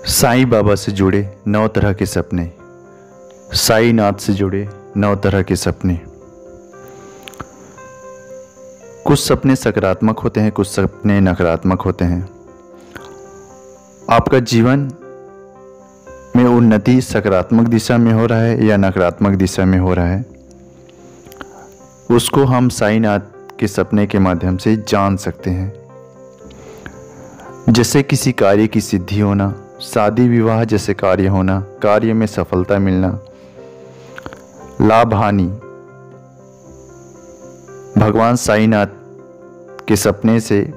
साईं बाबा से जुड़े नौ तरह के सपने। साई नाथ से जुड़े नौ तरह के सपने। कुछ सपने सकारात्मक होते हैं, कुछ सपने नकारात्मक होते हैं। आपका जीवन में उन्नति सकारात्मक दिशा में हो रहा है या नकारात्मक दिशा में हो रहा है, उसको हम साई नाथ के सपने के माध्यम से जान सकते हैं। जैसे किसी कार्य की सिद्धि होना शादी विवाह जैसे कार्य होना, कार्य में सफलता मिलना। लाभ हानि भगवान साईनाथ के सपने से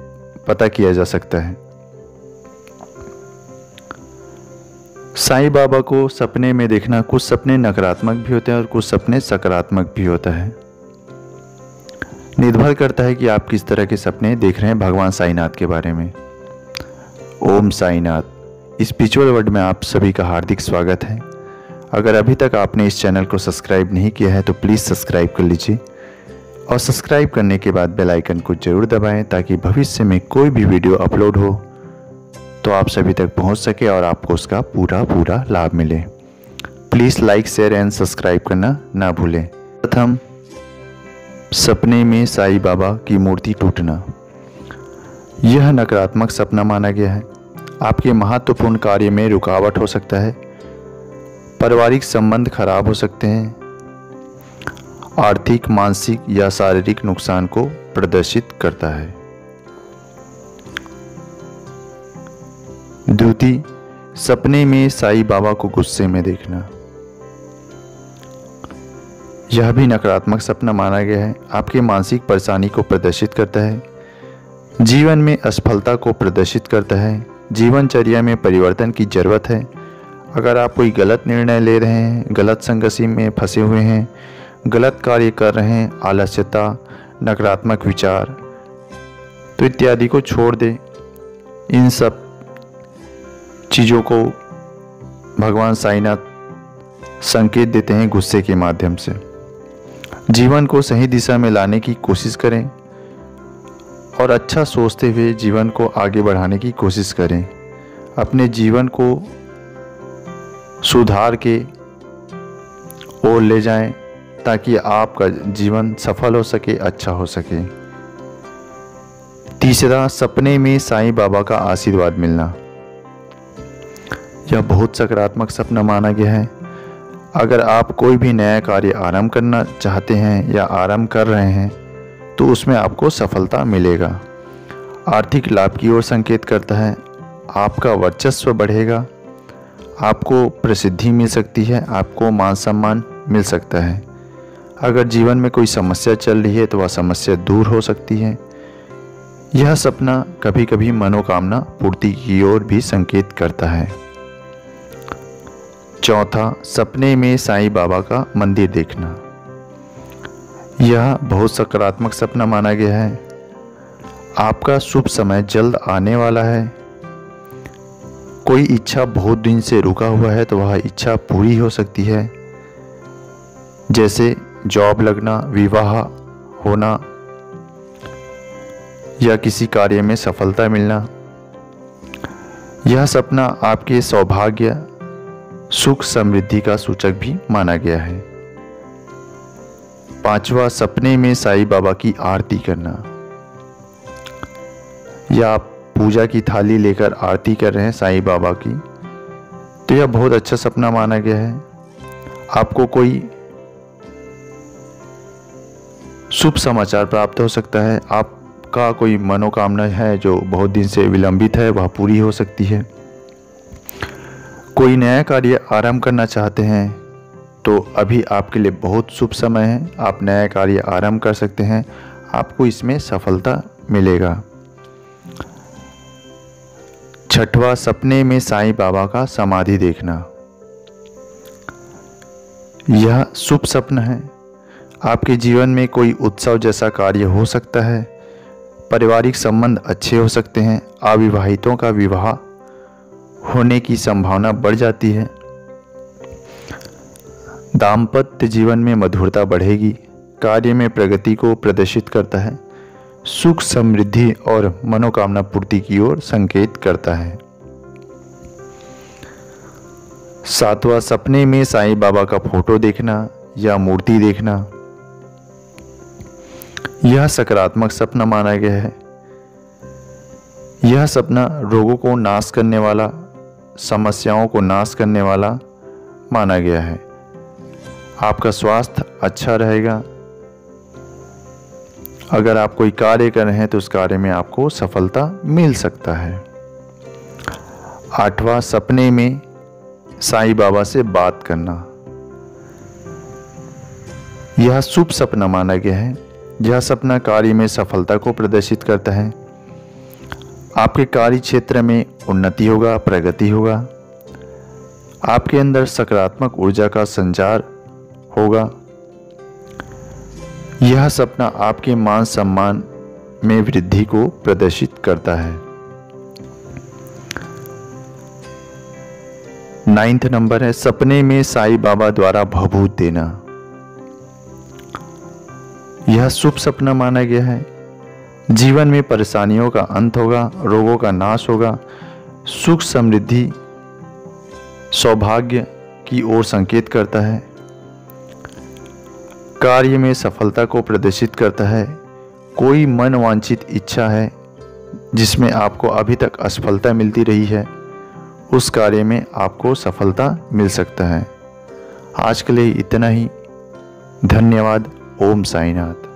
पता किया जा सकता है। साईं बाबा को सपने में देखना कुछ सपने नकारात्मक भी होते हैं और कुछ सपने सकारात्मक भी होता है। निर्भर करता है कि आप किस तरह के सपने देख रहे हैं भगवान साईनाथ के बारे में। ओम साईनाथ। स्पिरिचुअल वर्ड में आप सभी का हार्दिक स्वागत है। अगर अभी तक आपने इस चैनल को सब्सक्राइब नहीं किया है तो प्लीज़ सब्सक्राइब कर लीजिए और सब्सक्राइब करने के बाद बेल आइकन को ज़रूर दबाएँ ताकि भविष्य में कोई भी वीडियो अपलोड हो तो आप सभी तक पहुँच सके और आपको उसका पूरा पूरा लाभ मिले। Please like, share and subscribe करना ना भूलें। प्रथम, सपने में साईं बाबा की मूर्ति टूटना। यह नकारात्मक सपना माना गया है। आपके महत्वपूर्ण कार्य में रुकावट हो सकता है, पारिवारिक संबंध खराब हो सकते हैं, आर्थिक, मानसिक या शारीरिक नुकसान को प्रदर्शित करता है। द्वितीय सपने में साईं बाबा को गुस्से में देखना। यह भी नकारात्मक सपना माना गया है, आपके मानसिक परेशानी को प्रदर्शित करता है, जीवन में असफलता को प्रदर्शित करता है। जीवनचर्या में परिवर्तन की ज़रूरत है। अगर आप कोई गलत निर्णय ले रहे हैं, गलत संगति में फंसे हुए हैं, गलत कार्य कर रहे हैं, आलस्यता, नकारात्मक विचार तो इत्यादि को छोड़ दें। इन सब चीज़ों को भगवान साईनाथ संकेत देते हैं गुस्से के माध्यम से। जीवन को सही दिशा में लाने की कोशिश करें। और अच्छा सोचते हुए जीवन को आगे बढ़ाने की कोशिश करें। अपने जीवन को सुधार के ओर ले जाएँ ताकि आपका जीवन सफल हो सके अच्छा हो सके। तीसरा, सपने में साईं बाबा का आशीर्वाद मिलना। यह बहुत सकारात्मक सपना माना गया है। अगर आप कोई भी नया कार्य आरंभ करना चाहते हैं या आरंभ कर रहे हैं तो उसमें आपको सफलता मिलेगा। आर्थिक लाभ की ओर संकेत करता है। आपका वर्चस्व बढ़ेगा। आपको प्रसिद्धि मिल सकती है। आपको मान सम्मान मिल सकता है। अगर जीवन में कोई समस्या चल रही है तो वह समस्या दूर हो सकती है। यह सपना कभी कभी मनोकामना पूर्ति की ओर भी संकेत करता है। चौथा, सपने में साईं बाबा का मंदिर देखना। यह बहुत सकारात्मक सपना माना गया है। आपका शुभ समय जल्द आने वाला है। कोई इच्छा बहुत दिन से रुका हुआ है तो वह इच्छा पूरी हो सकती है। जैसे जॉब लगना, विवाह होना या किसी कार्य में सफलता मिलना। यह सपना आपके सौभाग्य, सुख समृद्धि का सूचक भी माना गया है। पांचवा सपने में साईं बाबा की आरती करना। या आप पूजा की थाली लेकर आरती कर रहे हैं साईं बाबा की तो यह बहुत अच्छा सपना माना गया है। आपको कोई शुभ समाचार प्राप्त हो सकता है। आपका कोई मनोकामना है जो बहुत दिन से विलंबित है, वह पूरी हो सकती है। कोई नया कार्य आरंभ करना चाहते हैं तो अभी आपके लिए बहुत शुभ समय है। आप नया कार्य आरंभ कर सकते हैं। आपको इसमें सफलता मिलेगा। छठवा सपने में साईं बाबा का समाधि देखना। यह शुभ सपना है। आपके जीवन में कोई उत्सव जैसा कार्य हो सकता है। पारिवारिक संबंध अच्छे हो सकते हैं। अविवाहितों का विवाह होने की संभावना बढ़ जाती है। दाम्पत्य जीवन में मधुरता बढ़ेगी, कार्य में प्रगति को प्रदर्शित करता है, सुख समृद्धि और मनोकामना पूर्ति की ओर संकेत करता है। सातवां सपने में साईं बाबा का फ़ोटो देखना या मूर्ति देखना। यह सकारात्मक सपना माना गया है। यह सपना रोगों को नाश करने वाला, समस्याओं को नाश करने वाला माना गया है। आपका स्वास्थ्य अच्छा रहेगा। अगर आप कोई कार्य कर रहे हैं तो उस कार्य में आपको सफलता मिल सकता है। आठवां सपने में साईं बाबा से बात करना। यह शुभ सपना माना गया है। यह सपना कार्य में सफलता को प्रदर्शित करता है। आपके कार्य क्षेत्र में उन्नति होगा, प्रगति होगा। आपके अंदर सकारात्मक ऊर्जा का संचार होगा। यह सपना आपके मान सम्मान में वृद्धि को प्रदर्शित करता है। नाइन्थ नंबर है, सपने में साईं बाबा द्वारा भभूत देना। यह शुभ सपना माना गया है। जीवन में परेशानियों का अंत होगा, रोगों का नाश होगा, सुख समृद्धि सौभाग्य की ओर संकेत करता है। कार्य में सफलता को प्रदर्शित करता है। कोई मनवांछित इच्छा है, जिसमें आपको अभी तक असफलता मिलती रही है, उस कार्य में आपको सफलता मिल सकता है। आज के लिए इतना ही। धन्यवाद। ओम साईनाथ।